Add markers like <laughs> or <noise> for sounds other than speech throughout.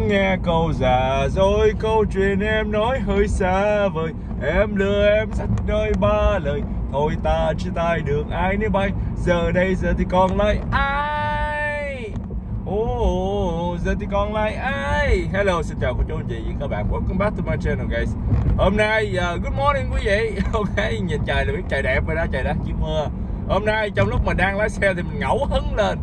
nghe câu già rồi câu chuyện em nói hơi xa vời. Em lừa em sách đôi ba lời. Thôi ta chia tay được ai nấy bay. Giờ đây giờ thì còn lại ai? Oh, giờ thì còn lại ai? Hello xin chào cô chú anh chị và các bạn. Welcome back to my channel guys. Hôm nay uh, good morning quý vị. <laughs> Ok nhìn trời là biết trời đẹp rồi đó trời đã chỉ mưa. Hôm nay trong lúc mà đang lái xe thì mình ngẫu hứng lên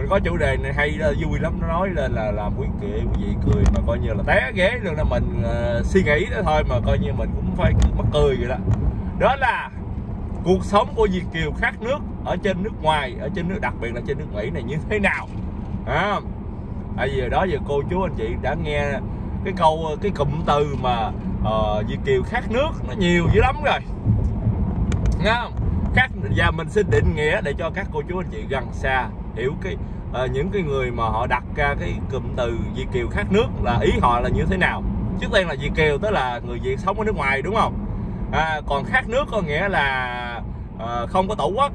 mình có chủ đề này hay đó, vui lắm. Nó nói lên là làm quý kệ quý vị cười mà coi như là té ghế luôn là mình uh, suy nghĩ đó thôi mà coi như mình cũng phải mắc cười vậy đó. Đó là cuộc sống của Việt kiều khác nước ở trên nước ngoài ở trên nước đặc biệt là trên nước Mỹ này như thế nào? À, tại vì đó giờ cô chú anh chị đã nghe cái câu ờ, cái cụm từ mà uh, Việt kiều khác nước nó nhiều dữ lắm rồi. Nghe không? Khác và mình xin định nghĩa để cho các cô chú anh chị gần xa hiểu cái à, những cái người mà họ đặt ra cái cụm từ Việt kiều khác nước là ý họ là như thế nào. Trước tiên là Việt kiều tức là người Việt sống ở nước ngoài đúng không? À, còn khác nước có nghĩa là à, không có tổ quốc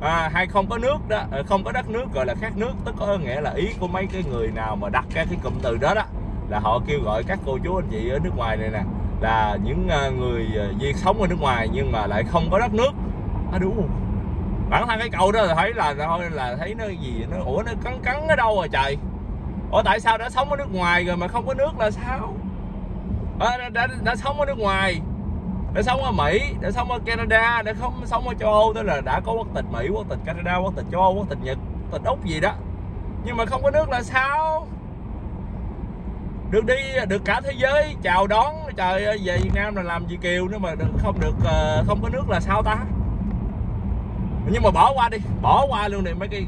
à, hay không có nước đó à, không có đất nước gọi là khác nước tức có nghĩa là ý của mấy cái người nào mà đặt ra cái cụm từ đó đó là họ kêu gọi các cô chú anh chị ở nước ngoài này nè là những à, người à, Việt sống ở nước ngoài nhưng mà lại không có đất nước. À, đúng bản thân cái câu đó là thấy là thôi là thấy nó gì nó ủa nó cắn cắn ở đâu rồi trời? Ủa tại sao đã sống ở nước ngoài rồi mà không có nước là sao? À, đã, đã, đã sống ở nước ngoài đã sống ở Mỹ đã sống ở Canada đã không sống ở châu Âu tức là đã có quốc tịch Mỹ quốc tịch Canada quốc tịch châu Âu quốc tịch Nhật quốc tịch Úc gì đó. Nhưng mà không có nước là sao? Được đi được cả thế giới chào đón trời ơi về Việt Nam là làm gì kiều nữa mà không được ờ, không có nước là sao ta? Nhưng mà bỏ qua đi bỏ qua luôn đi. Mấy cái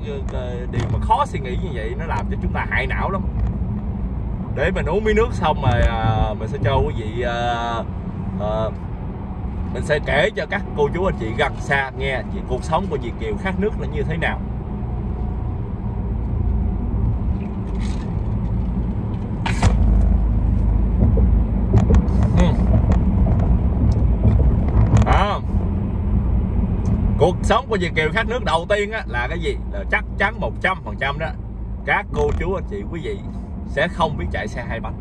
điều mà khó suy nghĩ như vậy nó làm cho chúng ta hại não lắm. Để mình uống miếng nước xong rồi à, mình sẽ cho quý vị uh, uh, mình sẽ kể cho các cô chú anh chị gần xa nghe về cuộc sống của Việt kiều khác nước là như thế nào. Cuộc sống của Việt kiều khách nước đầu tiên á, là cái gì? Là chắc chắn 100 phần trăm đó các cô chú anh chị quý vị sẽ không biết chạy xe hai bánh.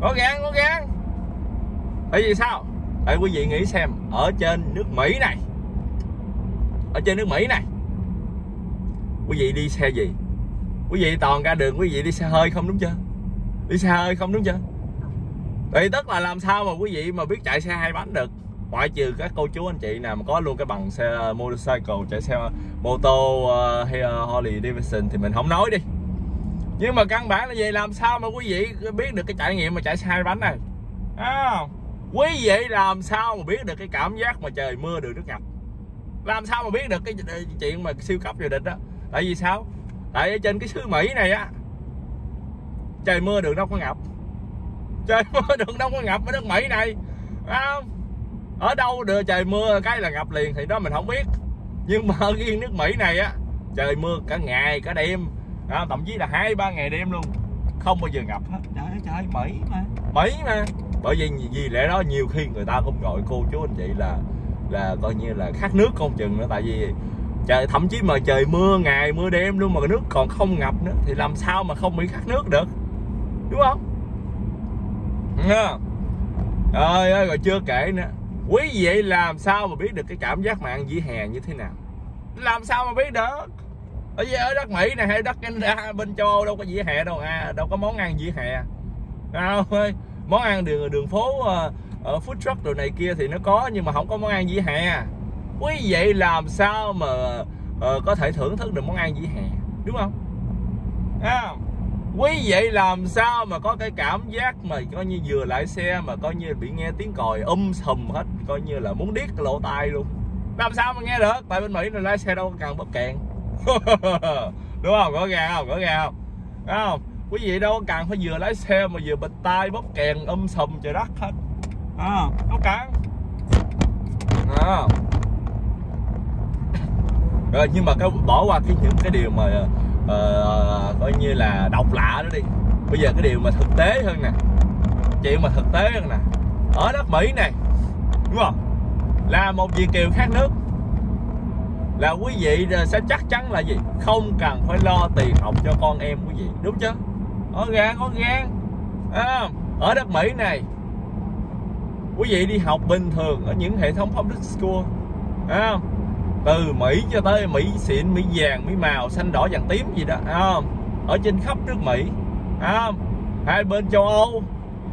Có gan có gan tại vì sao? Tại quý vị nghĩ xem ở trên nước Mỹ này ở trên nước Mỹ này quý vị đi xe gì? Quý vị toàn ra đường quý vị đi xe hơi không đúng chưa? Đi xe hơi không đúng chưa? Thì tức là làm sao mà quý vị mà biết chạy xe hai bánh được? Ngoại trừ các cô chú anh chị nào mà có luôn cái bằng xe ờ, motorcycle chạy xe ờ, mô tô uh, hay uh, Harley Davidson thì mình không nói đi. Nhưng mà căn bản là vậy làm sao mà quý vị biết được cái trải nghiệm mà chạy xe hai bánh này? À, quý vị làm sao mà biết được cái cảm giác mà trời mưa đường nước ngập? Làm sao mà biết được cái chuyện mà siêu cấp dự định đó tại vì sao? Tại trên cái xứ Mỹ này á trời mưa đường đâu có ngập. Trời <laughs> mưa đường đâu có ngập ở nước Mỹ này. Không? Ở đâu đưa trời mưa cái là ngập liền thì đó mình không biết. Nhưng mà ở riêng nước Mỹ này á trời mưa cả ngày cả đêm. À, thậm chí là hai ba ngày đêm luôn. Không bao giờ ngập hết. Trời ơi trời Mỹ mà. Mỹ mà. Bởi vì vì lẽ đó nhiều khi người ta cũng gọi cô chú anh chị là là coi như là khát nước không chừng nữa. Tại vì trời thậm chí mà trời mưa ngày mưa đêm luôn mà nước còn không ngập nữa thì làm sao mà không bị khát nước được? Đúng không? Nha trời ơi rồi chưa kể nữa quý vị làm sao mà biết được cái cảm giác mà ăn dĩ hè như thế nào? Làm sao mà biết được? Ở ở đất Mỹ này hay đất Canada bên châu Âu đâu có dĩa hè đâu. À đâu có món ăn dĩa hè. Nào ơi món ăn đường đường phố ờ, ở food truck đồ này kia thì nó có nhưng mà không có món ăn dĩa hè. Quý vị làm sao mà uh, có thể thưởng thức được món ăn dĩa hè? Đúng không? À, quý vị làm sao mà có cái cảm giác mà coi như vừa lại xe mà coi như bị nghe tiếng còi um sùm hết coi như là muốn điếc lộ tai luôn. Làm sao mà nghe được? Tại bên mỹ là lái xe đâu có cần bóp kèn <laughs> đúng không? Có ra không? Có ra không? Đúng không? Quý vị đâu có cần phải vừa lái xe mà vừa bịt tai bóp kèn um sùm trời đất hết. À, đâu cần à. rồi nhưng mà cái bỏ qua cái những cái điều mà uh, coi như là độc lạ đó đi. Bây giờ cái điều mà thực tế hơn nè. Chuyện mà thực tế hơn nè. Ở đất mỹ này đúng không? Là một việt kiều khác nước. Là quý vị sẽ chắc chắn là gì? Không cần phải lo tiền học cho con em quý vị. Đúng chứ? Có gan có gan à, ở đất mỹ này quý vị đi học bình thường ở những hệ thống public school. À, từ mỹ cho tới mỹ xịn mỹ vàng mỹ màu xanh đỏ vàng tím gì đó à, ở trên khắp nước mỹ à, hai bên châu âu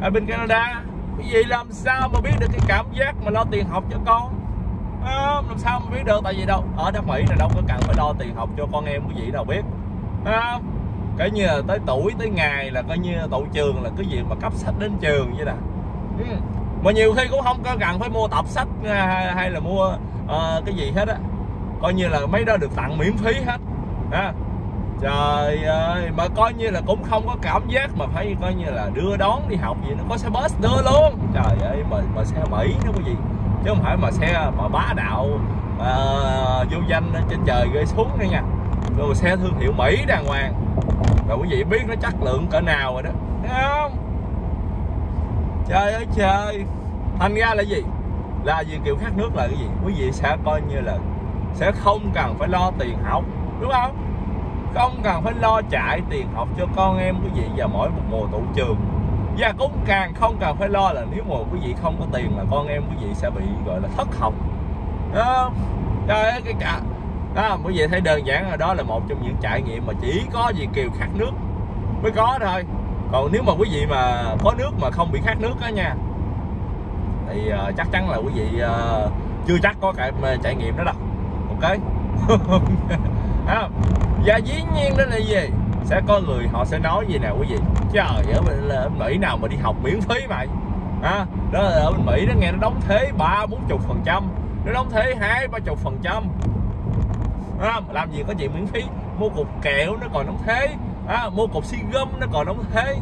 hai bên canada cái gì làm sao mà biết được cái cảm giác mà lo tiền học cho con? À, làm sao mà biết được? Tại vì đâu ở đất mỹ là đâu có cần phải lo tiền học cho con em quý vị đâu biết. À, cái như là tới tuổi tới ngày là coi như tụ trường là cái gì mà cấp sách đến trường vậy nè. Ừ. Mà nhiều khi cũng không có cần phải mua tập sách hay, hay là mua uh, cái gì hết á coi như là mấy đó được tặng miễn phí hết. Ha. Trời ơi mà coi như là cũng không có cảm giác mà phải coi như là đưa đón đi học gì nó có xe bus đưa luôn. Trời ơi mà mà xe mỹ nó cái gì? Chứ không phải mà xe mà bá đạo uh, vô danh trên trời rơi xuống nữa nha. Rồi xe thương hiệu mỹ đàng hoàng. Rồi quý vị biết nó chất lượng cỡ nào rồi đó. Thấy không? Trời ơi trời. Thành ra là gì? Là gì kiểu khác nước là cái gì? Quý vị sẽ coi như là sẽ không cần phải lo tiền học đúng không? Không cần phải lo chạy tiền học cho con em quý vị vào mỗi một mùa tủ trường. Và cũng càng không cần phải lo là nếu mà quý vị không có tiền là con em quý vị sẽ bị gọi là thất học. Đó. trời ơi cái cả đó quý vị thấy đơn giản là đó là một trong những trải nghiệm mà chỉ có gì kiều khát nước mới có thôi. Còn nếu mà quý vị mà có nước mà không bị khát nước đó nha thì uh, chắc chắn là quý vị uh, chưa chắc có cái trải nghiệm đó đâu đấy, <laughs> à, và dĩ nhiên đó là gì? Sẽ có người họ sẽ nói gì nè quý vị? Trời ở bên, mỹ nào mà đi học miễn phí mày? À, đó là ở bên mỹ nó nghe nó đóng thế ba bốn chục phần trăm. Nó đóng thế hai ba chục phần trăm. Làm gì có chuyện miễn phí? Mua cục kẹo nó còn đóng thế à, mua cục xi gum nó còn đóng thế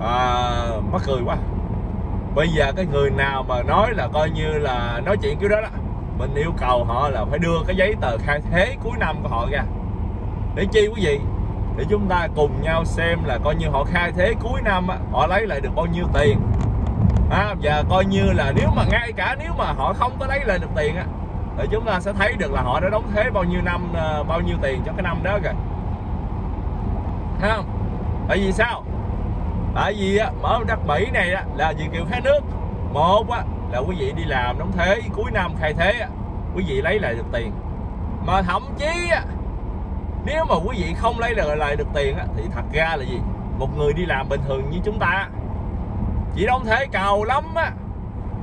à, mắc cười quá. Bây giờ cái người nào mà nói là coi như là nói chuyện kiểu đó đó mình yêu cầu họ là phải đưa cái giấy tờ khai thế cuối năm của họ ra. Để chi quý vị? Để chúng ta cùng nhau xem là coi như họ khai thế cuối năm á, họ lấy lại được bao nhiêu tiền. À, và coi như là nếu mà ngay cả nếu mà họ không có lấy lại được tiền á thì chúng ta sẽ thấy được là họ đã đóng thuế bao nhiêu năm ờ, bao nhiêu tiền cho cái năm đó rồi. Thấy không? Tại vì sao? Tại vì á, ở đất mỹ này á, là gì kiểu khá nước. Một á, là quý vị đi làm đóng thế cuối năm khai thế quý vị lấy lại được tiền. Mà thậm chí á, nếu mà quý vị không lấy lại, lại được tiền á, thì thật ra là gì? Một người đi làm bình thường như chúng ta chỉ đóng thế cao lắm á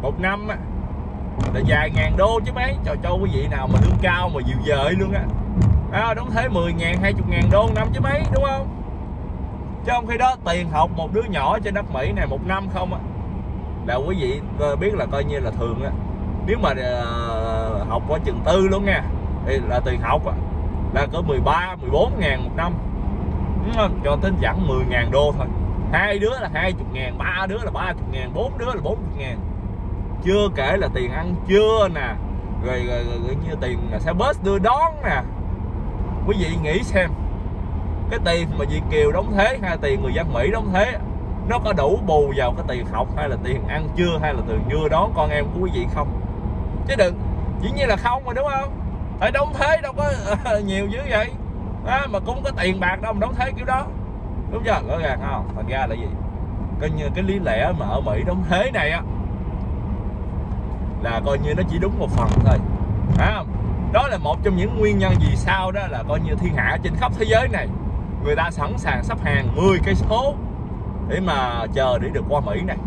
một năm á là vài ngàn đô chứ mấy. Cho cho quý vị nào mà lương cao mà dịu dời luôn á. À, đóng thế 10 ngàn 20 ngàn đô năm chứ mấy đúng không? Chứ không khi đó tiền học một đứa nhỏ trên đất Mỹ này một năm không á là quý vị biết là coi như là thường á nếu mà ờ, học ở trường tư luôn nha thì là tiền học á là có 13 14 ngàn một năm đúng không? Cho tính dẫn 10 ngàn đô thôi. Hai đứa là 20 ngàn ba đứa là 30 ngàn bốn đứa là 40 ngàn. Chưa kể là tiền ăn trưa nè rồi, rồi, rồi, rồi như tiền xe bus đưa đón nè. Quý vị nghĩ xem cái tiền mà Việt Kiều đóng thế hay tiền người dân Mỹ đóng thế nó có đủ bù vào cái tiền học hay là tiền ăn trưa hay là tiền đưa đón con em của quý vị không? Chứ đừng. Dĩ nhiên là không mà đúng không? Phải đóng thế đâu có <laughs> nhiều dữ vậy. À, mà cũng có tiền bạc đâu mà đóng thế kiểu đó. Đúng chưa? Rõ ràng không? Thành ra là gì? Coi như cái lý lẽ mà ở Mỹ đóng thế này á là coi như nó chỉ đúng một phần thôi. À, đó là một trong những nguyên nhân vì sao đó là coi như thiên hạ trên khắp thế giới này người ta sẵn sàng sắp hàng 10 cây số để mà chờ để được qua Mỹ này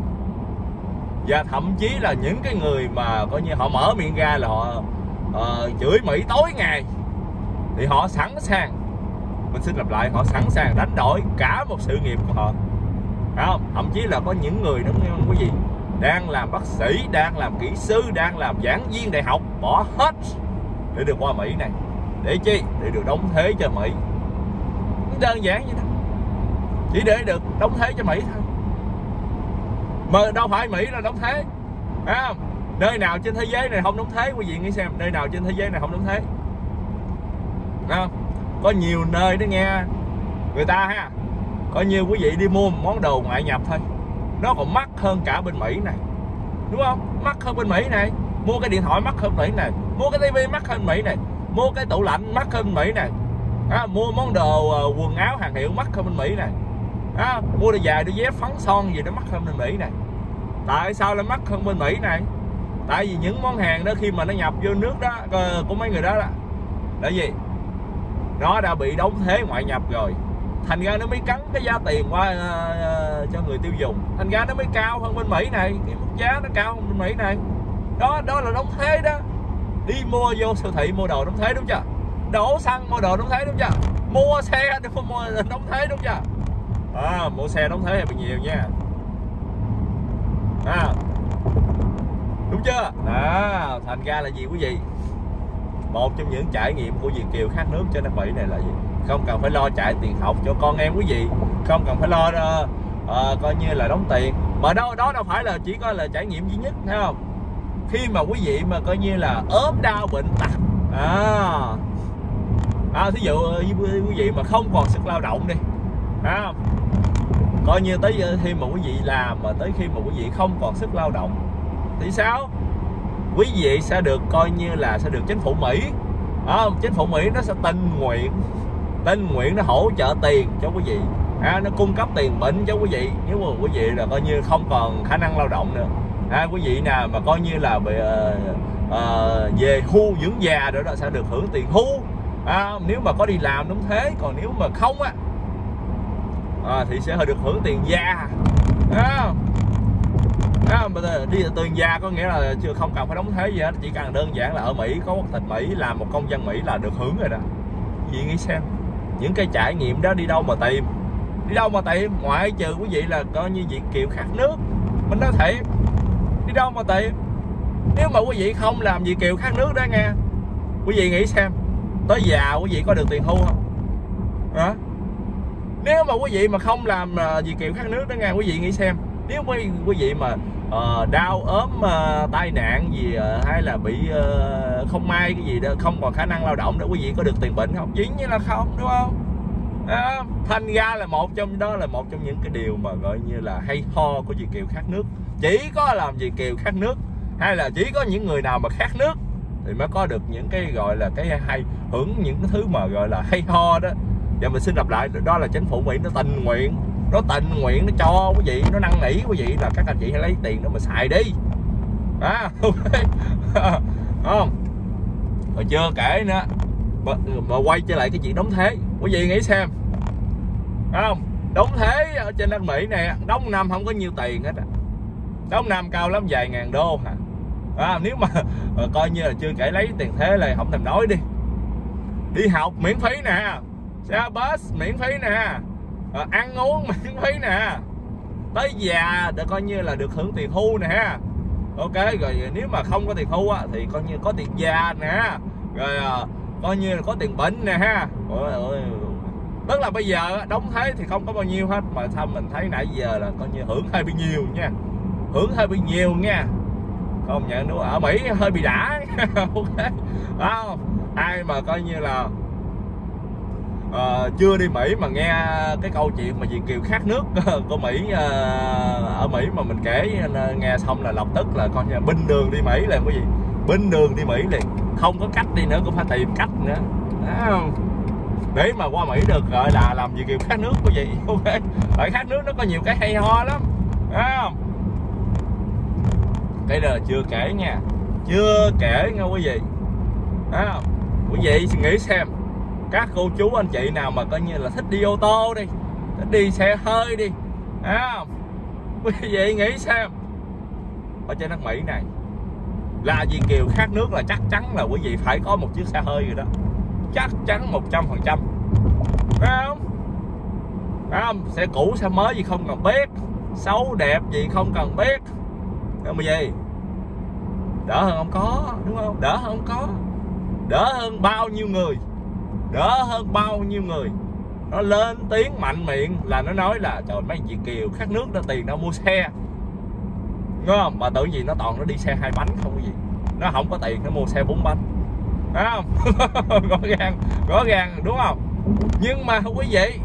và thậm chí là những cái người mà coi như họ mở miệng ra là họ uh, chửi Mỹ tối ngày. Thì họ sẵn sàng mình xin lặp lại họ sẵn sàng đánh đổi cả một sự nghiệp của họ. Không? thậm chí là có những người đúng không quý vị đang làm bác sĩ đang làm kỹ sư đang làm giảng viên đại học bỏ hết để được qua Mỹ này. Để chi? Để được đóng thế cho Mỹ. Đơn giản như thế chỉ để được đóng thế cho Mỹ thôi. Mà đâu phải Mỹ là đóng thế phải không? Nơi nào trên thế giới này không đóng thế, quý vị nghĩ xem nơi nào trên thế giới này không đóng thuế? Không? có nhiều nơi đó nghe người ta ha có nhiều quý vị đi mua một món đồ ngoại nhập thôi. Nó còn mắc hơn cả bên Mỹ này. Đúng không? Mắc hơn bên Mỹ này. Mua cái điện thoại mắc hơn Mỹ này. Mua cái tivi mắc hơn Mỹ này. Mua cái tủ lạnh mắc hơn Mỹ này. À, mua món đồ ờ, quần áo hàng hiệu mắc hơn bên mỹ này à, mua đôi giày đôi dép phấn son gì nó mắc hơn bên mỹ này. Tại sao lại mắc hơn bên mỹ này? Tại vì những món hàng đó khi mà nó nhập vô nước đó ờ, của mấy người đó là là gì? Nó đã bị đóng thế ngoại nhập rồi. Thành ra nó mới cắn cái giá tiền qua uh, cho người tiêu dùng. Thành ra nó mới cao hơn bên mỹ này cái mức giá nó cao hơn bên mỹ này. Đó đó là đóng thế đó. Đi mua vô siêu thị mua đồ đóng thế đúng chưa? Đổ xăng mua đồ đóng thế đúng chưa? Mua xe mua đóng thế đúng chưa? À, mua xe đóng thế thì bị nhiều nha. À, đúng chưa? Đó thành ra là gì quý vị? Một trong những trải nghiệm của Việt Kiều khác nước trên đất Mỹ này là gì? Không cần phải lo chạy tiền học cho con em quý vị. Không cần phải lo uh, uh, coi như là đóng tiền. Mà đâu đó đâu phải là chỉ có là trải nghiệm duy nhất thấy không? Khi mà quý vị mà coi như là ốm đau bệnh tật à, à thí dụ ờ, quý vị mà không còn sức lao động đi không? Coi như tới ờ, khi mà quý vị làm mà tới khi mà quý vị không còn sức lao động thì sao? Quý vị sẽ được coi như là sẽ được chính phủ Mỹ. À, chính phủ Mỹ nó sẽ tình nguyện tình nguyện nó hỗ trợ tiền cho quý vị. À, nó cung cấp tiền bệnh cho quý vị. Nếu mà quý vị là coi như không còn khả năng lao động nữa. À, quý vị nào mà coi như là bị uh, uh, về hưu dưỡng già rồi đó sẽ được hưởng tiền hưu à, nếu mà có đi làm đúng thế còn nếu mà không á à, thì sẽ được hưởng tiền gia. à, à, đi tiền gia có nghĩa là chưa không cần phải đóng thuế gì hết chỉ cần đơn giản là ở Mỹ có quốc tịch Mỹ làm một công dân Mỹ là được hưởng rồi đó. Gì nghĩ xem những cái trải nghiệm đó đi đâu mà tìm? Đi đâu mà tìm? Ngoại trừ quý vị là coi như việc kiều khác nước. Mình nói thiệt đi đâu mà tìm? Nếu mà quý vị không làm gì kiều khác nước đó nghe quý vị nghĩ xem tới già quý vị có được tiền hưu không? Hả? Nếu mà quý vị mà không làm à, gì kiều khác nước đó nghe quý vị nghĩ xem. Nếu quý, quý vị mà uh, đau ốm uh, tai nạn gì uh, hay là bị uh, không may cái gì đó không còn khả năng lao động đó quý vị có được tiền bệnh không? Dĩ nhiên là không đúng không? À, thành ra là một trong đó là một trong những cái điều mà gọi như là hay ho của Việt kiều khác nước. Chỉ có làm Việt kiều khác nước hay là chỉ có những người nào mà khác nước thì mới có được những cái gọi là cái hay hưởng những cái thứ mà gọi là hay ho đó và mình xin lặp lại đó là chính phủ Mỹ nó tình nguyện nó tình nguyện nó cho quý vị nó năn nỉ quý vị là các anh chị hãy lấy tiền đó mà xài đi. À, <laughs> không? Rồi chưa kể nữa. Mà, mà quay trở lại cái chuyện đóng thế quý vị nghĩ xem. Không? Đóng thế ở trên đất Mỹ này đóng năm không có nhiều tiền hết đóng năm cao lắm vài ngàn đô hả? À, nếu <laughs> mà coi như là chưa kể lấy tiền thế là không thèm nói đi. Đi học miễn phí nè xe bus miễn phí nè. À, ăn uống <laughs> miễn phí nè. Tới già để coi như là được hưởng tiền hưu nè. Ok rồi nếu mà không có tiền hưu á thì coi như có tiền già nè. Rồi à, coi như là có tiền bệnh nè. Ha ôi, ôi. tức là bây giờ đóng thế thì không có bao nhiêu hết mà sao mình thấy nãy giờ là coi như hưởng hơi bị nhiều nha. Hưởng hơi bị nhiều nha. Không nhận đúng ở mỹ hơi bị đã. <laughs> Ok. Không ai mà coi như là uh, chưa đi Mỹ mà nghe cái câu chuyện mà Việt kiều khác nước <laughs> của Mỹ uh, ở Mỹ mà mình kể ờ, nghe xong là lập tức là coi như binh đường đi Mỹ là cái gì. Binh đường đi Mỹ liền không có cách đi nữa cũng phải tìm cách nữa. À, để mà qua Mỹ được gọi là làm Việt kiều khác nước của gì ok tại khác nước nó có nhiều cái hay ho lắm. À, cái là chưa kể nha. Chưa kể nha quý vị. À, quý vị nghĩ xem các cô chú anh chị nào mà coi như là thích đi ô tô đi thích đi xe hơi đi à, <laughs> quý vị nghĩ xem. Ở trên nước Mỹ này là gì kiều khác nước là chắc chắn là quý vị phải có một chiếc xe hơi rồi đó. Chắc chắn một trăm phần trăm. Phải không? Phải không? Xe cũ xe mới gì không cần biết. Xấu đẹp gì không cần biết. Nhưng mà gì đỡ hơn không có đúng không? Đỡ hơn không có. Đỡ hơn bao nhiêu người đỡ hơn bao nhiêu người. Nó lên tiếng mạnh miệng là nó nói là, trời mấy chị kiều khác nước ra tiền đâu mua xe. Đúng không? Mà tự gì nó toàn nó đi xe hai bánh không có gì. Nó không có tiền nó mua xe bốn bánh. Đúng không? <laughs> Rõ ràng rõ ràng, đúng không? Nhưng mà quý vị,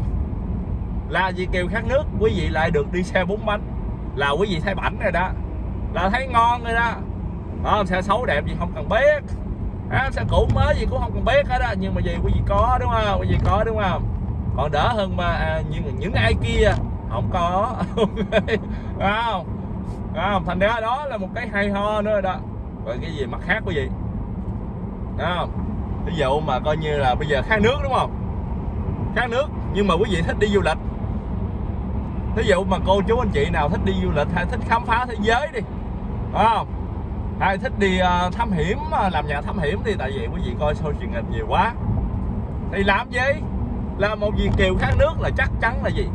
là chị kiều khác nước, quý vị lại được đi xe bốn bánh. Là quý vị thấy bảnh rồi đó. Là thấy ngon rồi đó. Đó xe xấu đẹp gì không cần biết à, xe cũ mới gì cũng không cần biết hết á nhưng mà gì quý vị có đúng không? Quý vị có đúng không? Còn đỡ hơn mà à, những những ai kia không có. <laughs> Không? Không? Thành ra đó là một cái hay ho nữa đó. Rồi cái gì mặt khác quý vị? Không? Ví dụ mà coi như là bây giờ khát nước đúng không? Khát nước nhưng mà quý vị thích đi du lịch. Ví dụ mà cô chú anh chị nào thích đi du lịch hay thích khám phá thế giới đi. Đúng không? Ai thích đi ờ, thám hiểm ờ, làm nhà thám hiểm đi? Tại vì quý vị coi show truyền hình nhiều quá. Thì làm gì? Là một việc kiều khác nước là chắc chắn là gì?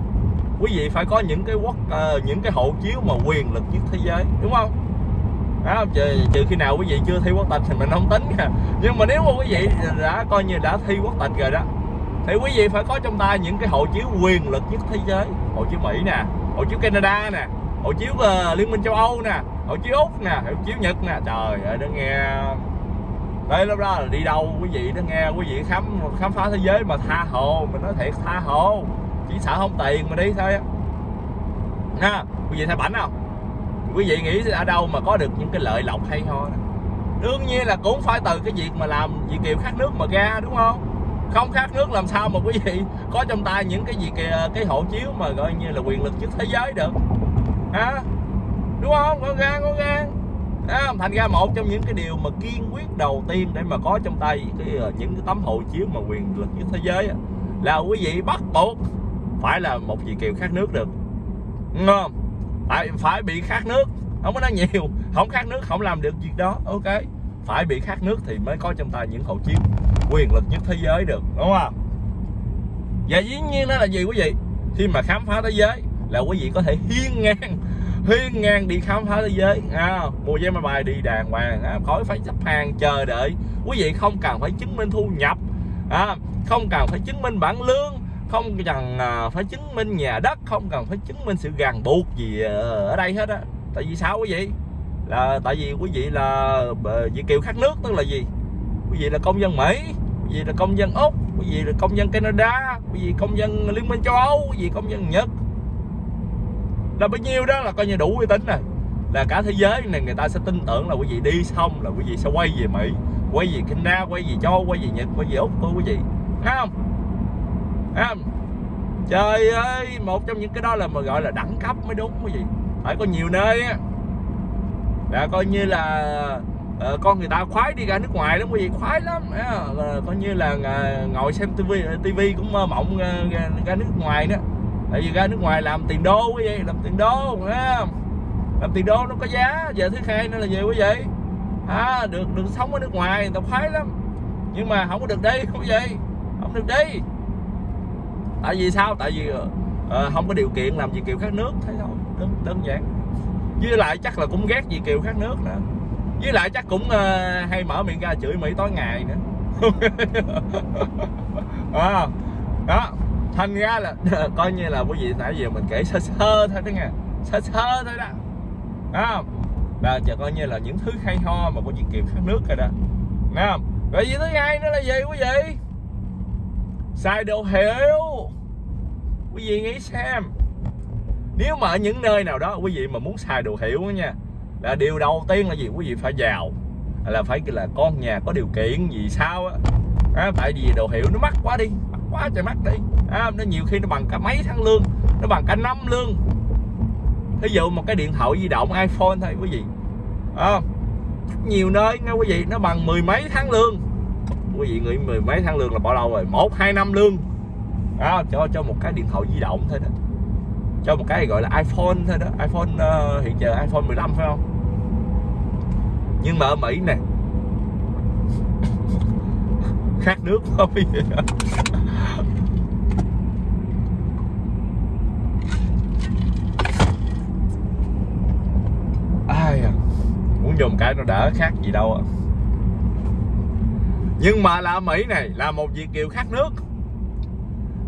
Quý vị phải có những cái quốc uh, những cái hộ chiếu mà quyền lực nhất thế giới đúng không? Đó, trừ, trừ khi nào quý vị chưa thi quốc tịch thì mình không tính nha nhưng mà nếu mà quý vị đã coi như đã thi quốc tịch rồi đó thì quý vị phải có trong tay những cái hộ chiếu quyền lực nhất thế giới. Hộ chiếu mỹ nè hộ chiếu canada nè hộ chiếu uh, liên minh châu âu nè hộ chiếu úc nè hộ chiếu nhật nè. Trời ơi nó nghe. Đây lúc đó là đi đâu quý vị nó nghe quý vị khám khám phá thế giới mà tha hồ, mình nói thiệt, tha hồ. Chỉ sợ không tiền mà đi thôi á. Nha, quý vị thấy bảnh không? Quý vị nghĩ ở đâu mà có được những cái lợi lộc hay ho đó. đương nhiên là cũng phải từ cái việc mà làm việc kiều khát nước mà ra, đúng không? Không khát nước làm sao mà quý vị có trong tay những cái gì ờ, cái hộ chiếu mà gọi như là quyền lực trước thế giới được. Hả? Đúng không? Có gan có gan thành ra một trong những cái điều mà kiên quyết đầu tiên để mà có trong tay cái ờ, những cái tấm hộ chiếu mà quyền lực nhất thế giới là quý vị bắt buộc phải là một vị kiều khác nước được. Đúng không? Phải phải bị khác nước. Không có nói nhiều. Không khác nước, không làm được việc đó. Ok. Phải bị khác nước thì mới có trong tay những hộ chiếu quyền lực nhất thế giới được. Đúng không? Và dĩ nhiên đó là gì quý vị? Khi mà khám phá thế giới là quý vị có thể hiên ngang hiên ngang đi khám phá thế giới. À, mua vé máy bay đi đàng hoàng. À, khỏi phải xếp hàng chờ đợi. Quý vị không cần phải chứng minh thu nhập. À, không cần phải chứng minh bản lương. Không cần à, phải chứng minh nhà đất. Không cần phải chứng minh sự ràng buộc gì à, ở đây hết á. Tại vì sao quý vị? Là tại vì quý vị là Việt kiều khác nước tức là gì? Quý vị là công dân Mỹ quý vị là công dân Úc quý vị là công dân Canada quý vị công dân Liên minh châu Âu quý vị công dân Nhật là bao nhiêu đó là coi như đủ uy tín rồi. Là cả thế giới này người ta sẽ tin tưởng là quý vị đi xong là quý vị sẽ quay về Mỹ quay về Canada quay về châu quay về Nhật quay về Úc của quý vị. Thấy không? Thấy không? Trời ơi một trong những cái đó là mà gọi là đẳng cấp mới đúng quý vị. Phải có nhiều nơi á. Là coi như là uh, con người ta khoái đi ra nước ngoài lắm quý vị khoái lắm à, coi như là uh, ngồi xem tivi tivi cũng mơ mộng uh, ra, ra nước ngoài đó tại vì ra nước ngoài làm tiền đô quý vị làm tiền đô à, làm tiền đô nó có giá giờ thứ hai nữa là gì quý vị. À, được được sống ở nước ngoài tao khoái lắm. Nhưng mà không có được đi quý vị không được đi. Tại vì sao? Tại vì uh, không có điều kiện làm gì kiểu khác nước thấy thôi đơn, đơn giản. Với lại chắc là cũng ghét gì kiều khác nước nữa với lại chắc cũng uh, hay mở miệng ra chửi mỹ tối ngày nữa. <laughs> À, đó thành ra là <laughs> coi như là quý vị nãy giờ mình kể sơ sơ thôi đó nha sơ sơ thôi đó. Không? Là chờ coi như là những thứ hay ho mà quý vị kịp khát nước rồi đó. Nghe không? Rồi gì thứ hai nữa là gì quý vị? Xài đồ hiệu. Quý vị nghĩ xem. Nếu mà ở những nơi nào đó quý vị mà muốn xài đồ hiệu đó nha là điều đầu tiên là gì quý vị phải giàu là phải là con nhà có điều kiện gì sao á? À, tại vì đồ hiệu nó mắc quá đi quá trời mắc đi. À, nó nhiều khi nó bằng cả mấy tháng lương nó bằng cả năm lương. Ví dụ một cái điện thoại di động iphone thôi quý vị. À, nhiều nơi nghe quý vị nó bằng mười mấy tháng lương. Quý vị nghĩ mười mấy tháng lương là bao lâu rồi? Một hai năm lương. À, cho cho một cái điện thoại di động thôi đó. Cho một cái gọi là iPhone thôi đó. iPhone uh, hiện giờ iPhone 15 phải không? Nhưng mà ở Mỹ nè. <laughs> Khác nước không ai à? Muốn dùng cái nó đỡ khác gì đâu à. nhưng mà là Mỹ này là một Việt kiều khác nước.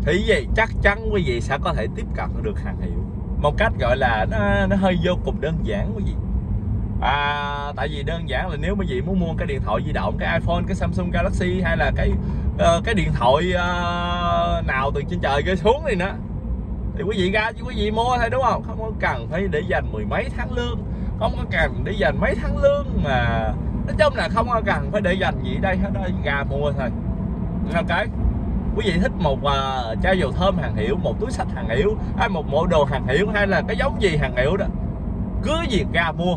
Thì gì chắc chắn quý vị sẽ có thể tiếp cận được hàng hiệu. Một cách gọi là nó, nó hơi vô cùng đơn giản quý vị. À, tại vì đơn giản là nếu quý vị muốn mua cái điện thoại di động cái iPhone cái Samsung Galaxy hay là cái uh, cái điện thoại uh, nào từ trên trời rơi xuống này nữa thì quý vị ra chứ quý vị mua thôi đúng không? Không có cần phải để dành mười mấy tháng lương không có cần để dành mấy tháng lương mà nói chung là không có cần phải để dành gì đây hết đó gà mua thôi. Ok quý vị thích một uh, chai dầu thơm hàng hiệu một túi sách hàng hiệu hay một bộ đồ hàng hiệu hay là cái giống gì hàng hiệu đó cứ gì ra mua.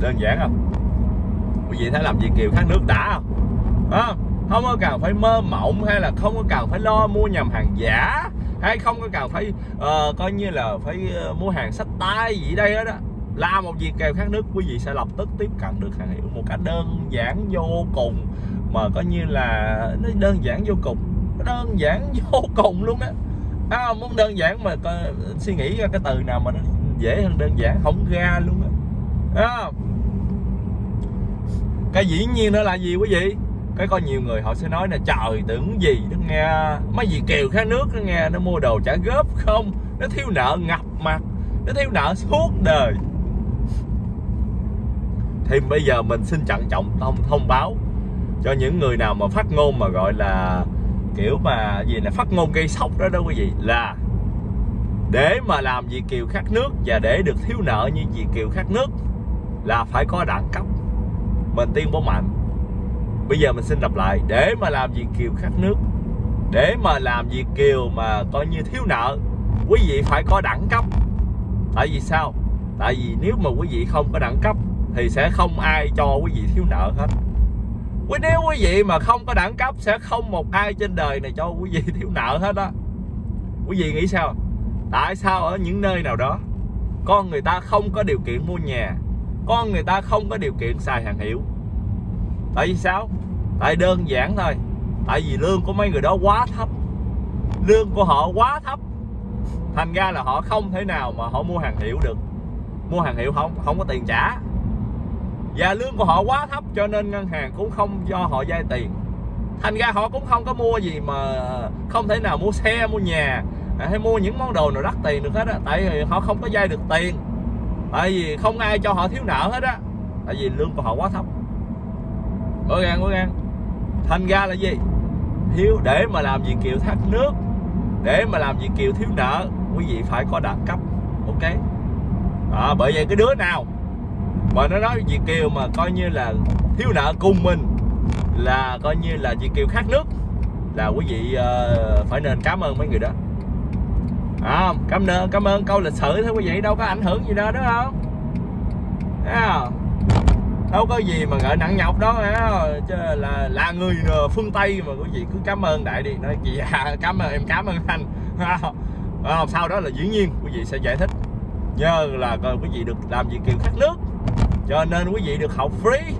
Đơn giản không? Quý vị thấy làm gì kiều khác nước đã không? À, không có cần phải mơ mộng hay là không có cần phải lo mua nhầm hàng giả hay không có cần phải uh, coi như là phải uh, mua hàng sách tay gì đây đó làm một việc kèo khác nước quý vị sẽ lập tức tiếp cận được hàng hiệu. Một cách đơn giản vô cùng mà coi như là nó đơn giản vô cùng. Đơn giản <laughs> vô cùng luôn á. À, muốn đơn giản mà coi, suy nghĩ ra cái từ nào mà nó dễ hơn đơn giản không ra luôn á. À. cái dĩ nhiên đó là gì quý vị? Cái có nhiều người họ sẽ nói là trời tưởng gì nó nghe mấy gì kèo khác nước nó nghe nó mua đồ trả góp không? Nó thiếu nợ ngập mặt nó thiếu nợ suốt đời thì bây giờ mình xin trân trọng thông thông báo cho những người nào mà phát ngôn mà gọi là kiểu mà gì là phát ngôn gây sốc đó đó quý vị, là để mà làm gì kiều khát nước và để được thiếu nợ như gì kiều khát nước là phải có đẳng cấp. Mình tiên bố mạnh. Bây giờ mình xin đọc lại, để mà làm gì kiều khát nước, để mà làm gì kiều mà coi như thiếu nợ, quý vị phải có đẳng cấp. Tại vì sao? Tại vì nếu mà quý vị không có đẳng cấp thì sẽ không ai cho quý vị thiếu nợ hết. Quý nếu quý vị mà không có đẳng cấp, sẽ không một ai trên đời này cho quý vị <laughs> thiếu nợ hết đó quý vị nghĩ sao? Tại sao ở những nơi nào đó, con người ta không có điều kiện mua nhà, con người ta không có điều kiện xài hàng hiệu? Tại vì sao? Tại đơn giản thôi. Tại vì lương của mấy người đó quá thấp. Lương của họ quá thấp. Thành ra là họ không thể nào mà họ mua hàng hiệu được. Mua hàng hiệu không không có tiền trả và lương của họ quá thấp cho nên ngân hàng cũng không cho họ vay tiền. Thành ra họ cũng không có mua gì mà không thể nào mua xe mua nhà hay mua những món đồ nào đắt tiền được hết á. Tại vì họ không có vay được tiền. Tại vì không ai cho họ thiếu nợ hết á. Tại vì lương của họ quá thấp. Cố gắng cố gắng. Thành ra là gì? Thiếu để mà làm gì kiều thắt nước để mà làm gì kiều thiếu nợ quý vị phải có đẳng cấp ok? À, bởi vậy cái đứa nào mà nó nói Việt Kiều mà coi như là thiếu nợ cùng mình là coi như là Việt Kiều khát nước là quý vị uh, phải nên cảm ơn mấy người đó. À, cảm ơn cảm ơn câu lịch sử thôi quý vị đâu có ảnh hưởng gì đâu đúng không? À, đâu có gì mà gọi nặng nhọc đó chứ là là người ờ, phương tây mà quý vị cứ cảm ơn đại đi. Nói chị à, cảm ơn em cảm ơn anh. <laughs> À, sau đó là dĩ nhiên quý vị sẽ giải thích nhờ là quý vị được làm gì kiều khát nước cho nên quý vị được học free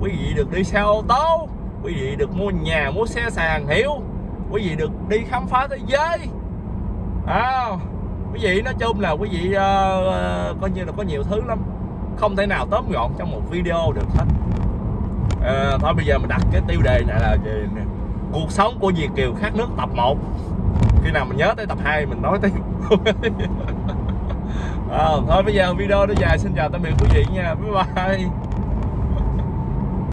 quý vị được đi xe ô tô quý vị được mua nhà mua xe sàn hiểu, quý vị được đi khám phá thế giới. À, quý vị nói chung là quý vị uh, coi như là có nhiều thứ lắm. Không thể nào tóm gọn trong một video được hết. À, thôi bây giờ mình đặt cái tiêu đề này là gì nè cuộc sống của Việt Kiều khác nước tập 1 khi nào mình nhớ tới tập 2 mình nói tiếp. <laughs> à, thôi bây giờ video nó dài xin chào tạm biệt quý vị nha. Bye bye.